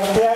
mercado